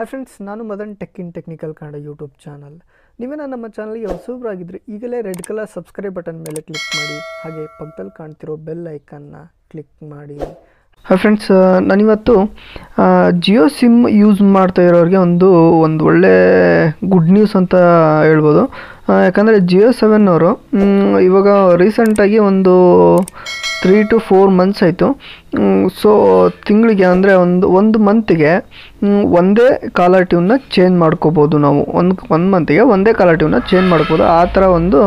Hi friends ನಾನು Madan tech in technical Kannada YouTube channel ನೀವೇನ ನಮ್ಮ ಚಾನಲ್ಗೆ ಹೊಸಬ್ರಾಗಿದ್ದರೆ ಈಗಲೇ ರೆಡ್ ಕಲರ್ ಸಬ್ಸ್ಕ್ರೈಬ್ ಬಟನ್ ಮೇಲೆ ಕ್ಲಿಕ್ ಮಾಡಿ. ಹಾಗೆ ಪಕ್ಕದಲ್ಲಿ ಕಾಣ್ತಿರೋ ಬೆಲ್ ಐಕನ್ನ ಕ್ಲಿಕ್ ಮಾಡಿ. ಹಾಯ್ ಫ್ರೆಂಡ್ಸ್ ನಾನಿವತ್ತು ಜಿಯೋ ಸಿಮ್ ಯೂಸ್ ಮಾಡ್ತಾ ಇರೋರಿಗೆ ಒಂದು ಒಂದು ಒಳ್ಳೆ ಗುಡ್ ನ್ಯೂಸ್ ಅಂತ ಹೇಳ್ಬೋದು. ಯಾಕಂದರೆ ಜಿಯೋ ಸೆವೆನ್ ಅವರು ಇವಾಗ ರೀಸೆಂಟಾಗಿ ಒಂದು ತ್ರೀ ಟು ಫೋರ್ ಮಂತ್ಸ್ ಆಯಿತು. ಸೊ ತಿಂಗಳಿಗೆ ಅಂದರೆ ಒಂದು ಒಂದು ಮಂತಿಗೆ ಒಂದೇ ಕಾಲರ್ ಟ್ಯೂನ್ನ ಚೇಂಜ್ ಮಾಡ್ಕೋಬೋದು ನಾವು. ಒಂದು ಒಂದು ಮಂತಿಗೆ ಒಂದೇ ಕಾಲರ್ ಟ್ಯೂನ್ನ ಚೇಂಜ್ ಮಾಡ್ಬೋದು ಆ ಥರ ಒಂದು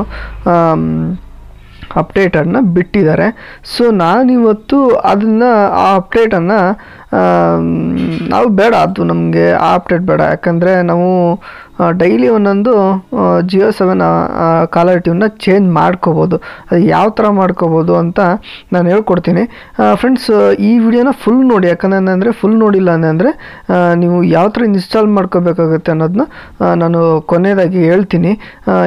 ಅಪ್ಡೇಟನ್ನು ಬಿಟ್ಟಿದ್ದಾರೆ. ಸೊ ನಾನಿವತ್ತು ಅದನ್ನು, ಆ ಅಪ್ಡೇಟನ್ನು ನಾವು ಬೇಡ ಅದು ನಮಗೆ ಆ ಬೇಡ. ಯಾಕಂದರೆ ನಾವು ಡೈಲಿ ಒಂದೊಂದು ಜಿಯೋ ಸೆವೆನ್ ಕಾಲರ್ ಟ್ಯೂನ್ನ ಚೇಂಜ್ ಮಾಡ್ಕೋಬೋದು. ಅದು ಯಾವ ಥರ ಮಾಡ್ಕೋಬೋದು ಅಂತ ನಾನು ಹೇಳ್ಕೊಡ್ತೀನಿ. ಫ್ರೆಂಡ್ಸ್ ಈ ವಿಡಿಯೋನ ಫುಲ್ ನೋಡಿ. ಯಾಕಂದರೆ ಅಂದರೆ ಫುಲ್ ನೋಡಿಲ್ಲ ಅಂದರೆ ನೀವು ಯಾವ ಥರ ಇನ್ಸ್ಟಾಲ್ ಮಾಡ್ಕೋಬೇಕಾಗುತ್ತೆ ಅನ್ನೋದನ್ನ ನಾನು ಕೊನೆಯದಾಗಿ ಹೇಳ್ತೀನಿ.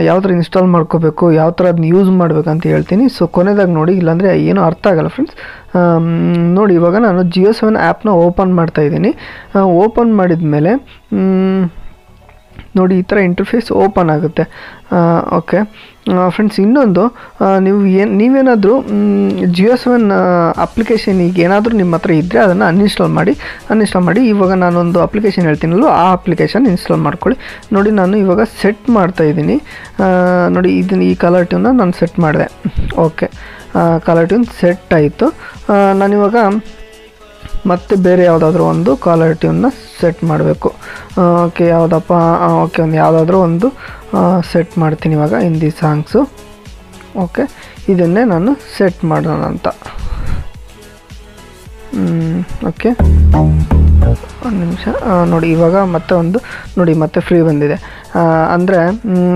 ಯಾವ ಥರ ಇನ್ಸ್ಟಾಲ್ ಮಾಡ್ಕೋಬೇಕು, ಯಾವ ಥರ ಅದನ್ನ ಯೂಸ್ ಮಾಡಬೇಕಂತ ಹೇಳ್ತೀನಿ. ಸೊ ಕೊನೆಯದಾಗಿ ನೋಡಿ. ಇಲ್ಲಾಂದರೆ ಏನೂ ಅರ್ಥ ಆಗಲ್ಲ ಫ್ರೆಂಡ್ಸ್ ನೋಡಿ, ಇವಾಗ ನಾನು ಜಿಯೋ ಸೆವೆನ್ ಆ್ಯಪ್ನ ಓಪನ್ ಮಾಡ್ತಾ ಇದ್ದೀನಿ. ಓಪನ್ ಮಾಡಿದ ಮೇಲೆ ನೋಡಿ, ಈ ಥರ ಇಂಟರ್ಫೇಸ್ ಓಪನ್ ಆಗುತ್ತೆ. ಓಕೆ ಫ್ರೆಂಡ್ಸ್ ಇನ್ನೊಂದು ನೀವು ಏನು, ನೀವೇನಾದರೂ ಜಿಯೋ ಸೆವೆನ್ ಅಪ್ಲಿಕೇಶನ್ ಈಗ ಏನಾದರೂ ನಿಮ್ಮ ಹತ್ರ ಇದ್ದರೆ ಅದನ್ನು ಅನ್ಇನ್ಸ್ಟಾಲ್ ಮಾಡಿ ಅನ್ಇನ್ಸ್ಟಾಲ್ ಮಾಡಿ, ಇವಾಗ ನಾನೊಂದು ಅಪ್ಲಿಕೇಶನ್ ಹೇಳ್ತೀನಲ್ಲೋ ಆ ಅಪ್ಲಿಕೇಶನ್ ಇನ್ಸ್ಟಾಲ್ ಮಾಡ್ಕೊಳ್ಳಿ. ನೋಡಿ, ನಾನು ಇವಾಗ ಸೆಟ್ ಮಾಡ್ತಾ ಇದ್ದೀನಿ. ನೋಡಿ, ಇದನ್ನು ಈ ಕಲರ್ ಟ್ಯೂನ್ನ ನಾನು ಸೆಟ್ ಮಾಡಿದೆ. ಓಕೆ ಕಲರ್ ಟ್ಯೂನ್ ಸೆಟ್ ಆಯಿತು. ನಾನಿವಾಗ ಮತ್ತೆ ಬೇರೆ ಯಾವುದಾದ್ರೂ ಒಂದು ಕಾಲರ್ ಸೆಟ್ ಮಾಡಬೇಕು. ಓಕೆ ಯಾವುದಪ್ಪ? ಓಕೆ ಒಂದು ಯಾವುದಾದ್ರೂ ಒಂದು ಸೆಟ್ ಮಾಡ್ತೀನಿ ಇವಾಗ ಹಿಂದಿ ಸಾಂಗ್ಸು ಓಕೆ ಇದನ್ನೇ ನಾನು ಸೆಟ್ ಮಾಡೋಣ ಅಂತ. ಓಕೆ ಒಂದು ನಿಮಿಷ. ನೋಡಿ, ಇವಾಗ ಮತ್ತೆ ಒಂದು, ನೋಡಿ, ಮತ್ತೆ ಫ್ರೀ ಬಂದಿದೆ. ಅಂದರೆ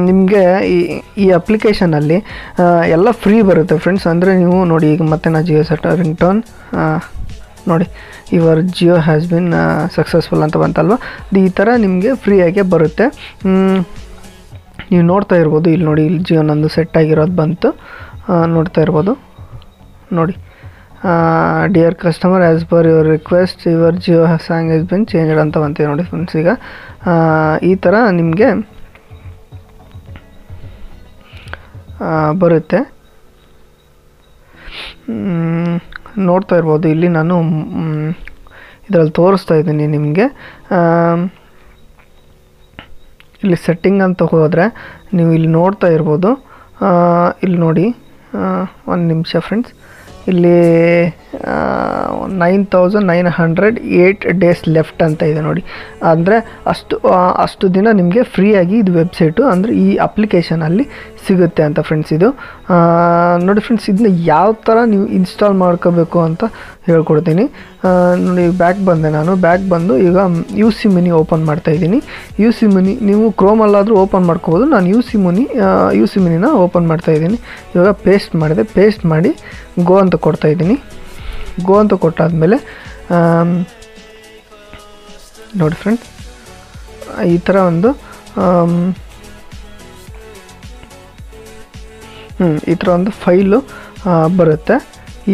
ನಿಮಗೆ ಈ ಈ ಅಪ್ಲಿಕೇಶನಲ್ಲಿ ಎಲ್ಲ ಫ್ರೀ ಬರುತ್ತೆ ಫ್ರೆಂಡ್ಸ್ ಅಂದರೆ ನೀವು ನೋಡಿ, ಈಗ ಮತ್ತೆ ನಾ ಜಿಯೋ ಸೆಟ್ ರಿಂಗ್ ಟೋನ್ ನೋಡಿ your Jio has been successful ಅಂತ ಬಂತಲ್ವ? ಈ ಥರ ನಿಮಗೆ ಫ್ರೀಯಾಗೆ ಬರುತ್ತೆ. ನೀವು ನೋಡ್ತಾ ಇರ್ಬೋದು. ಇಲ್ಲಿ ನೋಡಿ, ಇಲ್ಲಿ ಜಿಯೋ ನಂದು ಸೆಟ್ ಆಗಿರೋದು ಬಂತು. ನೋಡ್ತಾ ಇರ್ಬೋದು. ನೋಡಿ dear customer as per your request your Jio song is been changed ಅಂತ ಬಂತೀವಿ ನೋಡಿ ಫ್ರೆಂಡ್ಸ್ ಈಗ. ಈ ಥರ ನಿಮಗೆ ಬರುತ್ತೆ. ನೋಡ್ತಾ ಇರ್ಬೋದು. ಇಲ್ಲಿ ನಾನು ಇದರಲ್ಲಿ ತೋರಿಸ್ತಾ ಇದ್ದೀನಿ ನಿಮಗೆ. ಇಲ್ಲಿ ಸೆಟ್ಟಿಂಗ್ ಅಂತ ಹೋದರೆ ನೀವು ಇಲ್ಲಿ ನೋಡ್ತಾ ಇರ್ಬೋದು. ಇಲ್ಲಿ ನೋಡಿ. ಒಂದು ನಿಮಿಷ ಫ್ರೆಂಡ್ಸ್ ಇಲ್ಲಿ nine thousand nine hundred eight days left ಅಂತ ಇದೆ ನೋಡಿ. ಅಂದರೆ ಅಷ್ಟು ಅಷ್ಟು ದಿನ ನಿಮಗೆ ಫ್ರೀಯಾಗಿ ಇದು ವೆಬ್ಸೈಟು ಅಂದರೆ ಈ ಅಪ್ಲಿಕೇಶನಲ್ಲಿ ಸಿಗುತ್ತೆ ಅಂತ ಫ್ರೆಂಡ್ಸ್ ಇದು. ನೋಡಿ ಫ್ರೆಂಡ್ಸ್ ಇದನ್ನ ಯಾವ ಥರ ನೀವು ಇನ್ಸ್ಟಾಲ್ ಮಾಡ್ಕೋಬೇಕು ಅಂತ ಹೇಳ್ಕೊಡ್ತೀನಿ. ನೋಡಿ ಬ್ಯಾಕ್ ಬಂದೆ ನಾನು. ಬ್ಯಾಕ್ ಬಂದು ಈಗ ಯು ಸಿ ಮಿನಿ ಓಪನ್ ಮಾಡ್ತಾ ಇದ್ದೀನಿ. ಯು ಸಿ ಮಿನಿ ನೀವು ಕ್ರೋಮಲ್ಲಾದರೂ ಓಪನ್ ಮಾಡ್ಕೋಬೋದು. ನಾನು U C mini U C ಮಿನಿನ open ಮಾಡ್ತಾ ಇದ್ದೀನಿ. ಇವಾಗ ಪೇಸ್ಟ್ ಮಾಡಿದೆ. ಪೇಸ್ಟ್ ಮಾಡಿ ಗೋ ಅಂತ ಕೊಡ್ತಾ ಇದ್ದೀನಿ. ಗೋ ಅಂತ ಕೊಟ್ಟಾದಮೇಲೆ ನೋಡಿ ಫ್ರೆಂಡ್ ಈ ಥರ ಒಂದು ಹ್ಞೂ ಈ ಥರ ಒಂದು ಫೈಲು ಬರುತ್ತೆ.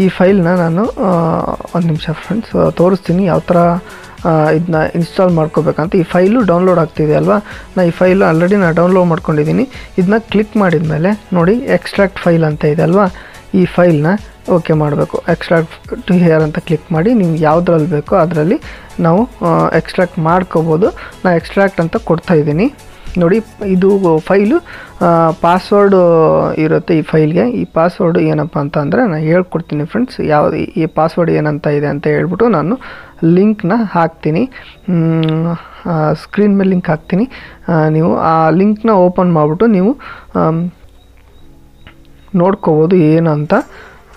ಈ ಫೈಲ್ನ ನಾನು ಒಂದು ನಿಮಿಷ ಫ್ರೆಂಡ್ಸ್ ತೋರಿಸ್ತೀನಿ ಯಾವ ಥರ ಇದನ್ನ ಇನ್ಸ್ಟಾಲ್ ಮಾಡ್ಕೋಬೇಕಂತ. ಈ ಫೈಲು ಡೌನ್ಲೋಡ್ ಆಗ್ತಿದೆ ಅಲ್ವಾ? ನಾ ಈ ಫೈಲು ಆಲ್ರೆಡಿ ನಾನು ಡೌನ್ಲೋಡ್ ಮಾಡ್ಕೊಂಡಿದ್ದೀನಿ ಇದನ್ನ ಕ್ಲಿಕ್ ಮಾಡಿದ ಮೇಲೆ ನೋಡಿ ಎಕ್ಸ್ಟ್ರಾಕ್ಟ್ ಫೈಲ್ ಅಂತ ಇದೆ ಅಲ್ವಾ? ಈ ಫೈಲ್ನ ಓಕೆ ಮಾಡಬೇಕು. ಎಕ್ಸ್ಟ್ರಾಕ್ಟ್ ಟು ಹೇರ್ ಅಂತ ಕ್ಲಿಕ್ ಮಾಡಿ ನಿಮ್ಗೆ ಯಾವುದ್ರಲ್ಲಿ ಬೇಕೋ ಅದರಲ್ಲಿ ನಾವು ಎಕ್ಸ್ಟ್ರಾಕ್ಟ್ ಮಾಡ್ಕೋಬೋದು. ನಾನು ಎಕ್ಸ್ಟ್ರಾಕ್ಟ್ ಅಂತ ಕೊಡ್ತಾ ಇದ್ದೀನಿ. ನೋಡಿ ಇದು ಫೈಲು ಪಾಸ್ವರ್ಡು ಇರುತ್ತೆ ಈ ಫೈಲ್ಗೆ ಈ ಪಾಸ್ವರ್ಡು ಏನಪ್ಪ ಅಂತ ಅಂದರೆ ನಾನು ಹೇಳ್ಕೊಡ್ತೀನಿ ಫ್ರೆಂಡ್ಸ್ ಯಾವುದು ಈ ಪಾಸ್ವರ್ಡ್ ಏನಂತ ಇದೆ ಅಂತ ಹೇಳ್ಬಿಟ್ಟು ನಾನು ಲಿಂಕ್ನ ಹಾಕ್ತೀನಿ. ಸ್ಕ್ರೀನ್ ಮೇಲೆ ಲಿಂಕ್ ಹಾಕ್ತೀನಿ. ನೀವು ಆ ಲಿಂಕ್ನ ಓಪನ್ ಮಾಡಿಬಿಟ್ಟು ನೀವು ನೋಡ್ಕೋಬೋದು ಏನು ಅಂತ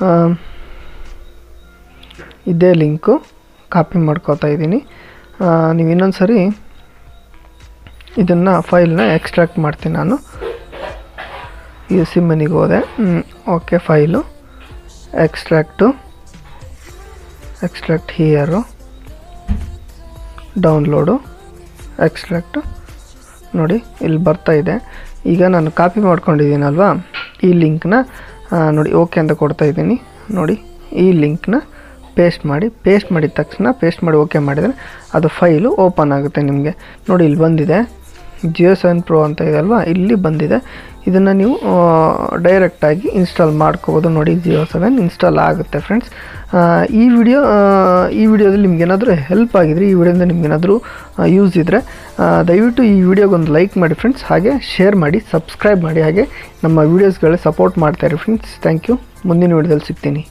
ಆಮ್, ಇದೇ ಲಿಂಕು ಕಾಪಿ ಮಾಡ್ಕೋತಾ ಇದ್ದೀನಿ. ನೀವು ಇನ್ನೊಂದು ಸರಿ ಇದನ್ನು ಫೈಲ್ನ ಎಕ್ಸ್ಟ್ರಾಕ್ಟ್ ಮಾಡ್ತೀನಿ ನಾನು. ಯು ಸಿ ಮನಿಗೆ ಹೋದೆ okay, file. Extract. Extract here. Download. Extract. ನೋಡಿ, ಇಲ್ಲಿ ಬರ್ತಾ ಇದೆ. ಈಗ ನಾನು ಕಾಪಿ ಮಾಡ್ಕೊಂಡಿದ್ದೀನಲ್ವಾ ಈ ಲಿಂಕ್ನ ನೋಡಿ, ಓಕೆ ಅಂತ ಕೊಡ್ತಾ ಇದ್ದೀನಿ. ನೋಡಿ, ಈ ಲಿಂಕ್ನ ಪೇಸ್ಟ್ ಮಾಡಿ, ಪೇಸ್ಟ್ ಮಾಡಿದ ತಕ್ಷಣ ಪೇಸ್ಟ್ ಮಾಡಿ ಓಕೆ ಮಾಡಿದರೆ ಅದು ಫೈಲು ಓಪನ್ ಆಗುತ್ತೆ ನಿಮಗೆ. ನೋಡಿ, ಇಲ್ಲಿ ಬಂದಿದೆ. ಜಿಯೋ ಸೆವೆನ್ ಪ್ರೋ ಅಂತ ಇದೆ ಅಲ್ವಾ? ಇಲ್ಲಿ ಬಂದಿದೆ. ಇದನ್ನು ನೀವು ಡೈರೆಕ್ಟಾಗಿ ಇನ್ಸ್ಟಾಲ್ ಮಾಡ್ಕೋಬೋದು ನೋಡಿ ಜಿಯೋ ಸೆವೆನ್ ಇನ್ಸ್ಟಾಲ್ ಆಗುತ್ತೆ ಫ್ರೆಂಡ್ಸ್ ಈ ವಿಡಿಯೋ ಈ ವಿಡಿಯೋದಲ್ಲಿ ನಿಮ್ಗೇನಾದರೂ ಹೆಲ್ಪ್ ಆಗಿದ್ರೆ, ಈ ವಿಡಿಯೋದಿಂದ ನಿಮ್ಗೇನಾದರೂ ಯೂಸ್ ಇದ್ದರೆ ದಯವಿಟ್ಟು ಈ ವಿಡಿಯೋಗೊಂದು ಲೈಕ್ ಮಾಡಿ ಫ್ರೆಂಡ್ಸ್ ಹಾಗೆ ಶೇರ್ ಮಾಡಿ ಸಬ್ಸ್ಕ್ರೈಬ್ ಮಾಡಿ. ಹಾಗೆ ನಮ್ಮ ವೀಡಿಯೋಸ್ಗಳಿಗೆ ಸಪೋರ್ಟ್ ಮಾಡ್ತಾಯಿರಿ ಫ್ರೆಂಡ್ಸ್ ಥ್ಯಾಂಕ್ ಯು ಮುಂದಿನ ವಿಡಿಯೋದಲ್ಲಿ ಸಿಗ್ತೀನಿ.